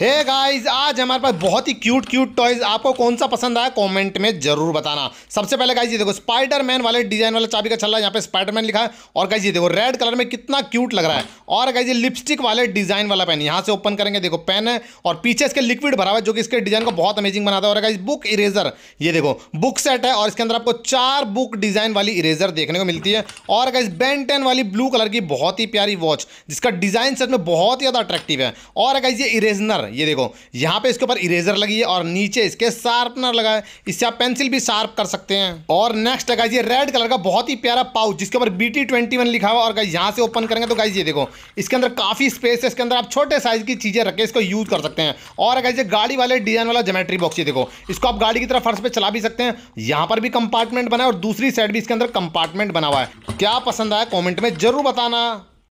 हे hey guys आज हमारे पास बहुत ही क्यूट क्यूट टॉयज आपको कौन सा पसंद आया? कमेंट में ज़रूर बताना। सबसे पहले गाइस ये देखो स्पाइडरमैन वाले डिज़ाइन वाला चाबी का छल्ला, यहाँ पे स्पाइडरमैन लिखा है। और गाइस ये देखो रेड कलर में कितना क्यूट लग रहा है। और गाइस ये लिपस्टिक वाले डिज़ाइन वाला पेन यहाँ से ओपन करेंगे। देखो पेन है और पीछे इसके लिक्विड भरा हुआ है, जो कि इसके डिज़ाइन को बहुत अमेजिंग बनाता है। और गाइस बुक इरेजर ये देखो बुक सेट है और इसके अंदर आपको चार बुक डिज़ाइन वाली इरेजर देखने को मिलती है। और गाइस बेन वाली ब्लू कलर की बहुत ही प्यारी वॉच जिसका डिज़ाइन सच में बहुत ही ज़्यादा अट्रैक्टिव है। और गाइस ये इरेजनर ये देखो, यहाँ पे इसके ऊपर इरेजर लगी है और नीचे इसके शार्पनर लगा है। इससे आप पेंसिल भी शार्प कर सकते हैं। और नेक्स्ट है ये रेड कलर का बहुत ही प्यारा पाउच जिसके ऊपर बी टी लिखा हुआ और गाइज़ यहाँ से ओपन करेंगे तो गाइज़ ये देखो, इसके अंदर काफ़ी स्पेस है। इसके अंदर आप छोटे साइज़ की चीज़ें रखे इसको यूज़ कर सकते हैं। और गाइज़ ये गाड़ी वाले डिज़ाइन वाला जोमेट्री बॉक्स ये देखो, इसको आप गाड़ी की तरफ़ फर्श पे चला भी सकते हैं। यहाँ पर भी कंपार्टमेंट बना है और दूसरी साइड भी इसके अंदर कंपार्टमेंट बना हुआ है। क्या पसंद आया कॉमेंट में, ज़रूर बताना।